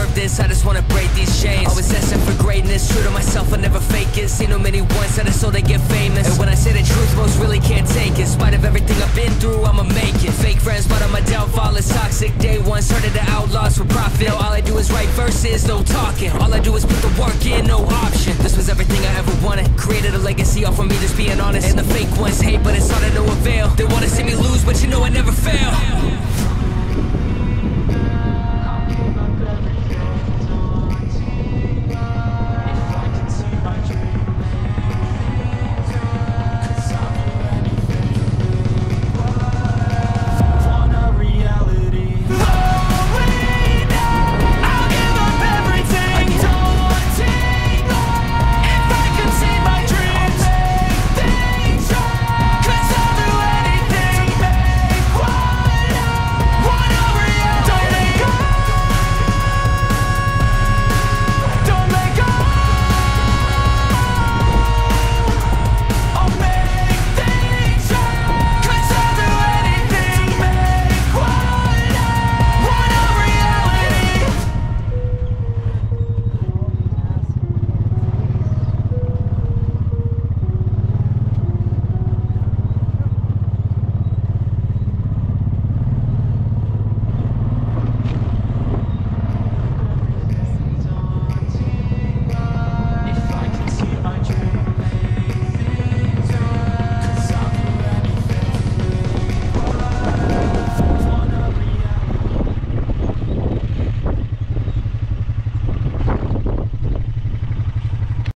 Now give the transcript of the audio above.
deserve this, I just wanna break these chains. Always asking for greatness, true to myself, I never fake it. Seen too many ones I so they get famous. And when I say the truth, most really can't take it. In spite of everything I've been through, I'ma make it. Fake friends, but on my downfall is toxic. Day one, started the outlaws for profit. Now all I do is write verses, no talking. All I do is put the work in, no option. This was everything I ever wanted. Created a legacy off of me, just being honest. And the fake ones hate, but it's all to no avail. They wanna see me lose, but you know I never fail.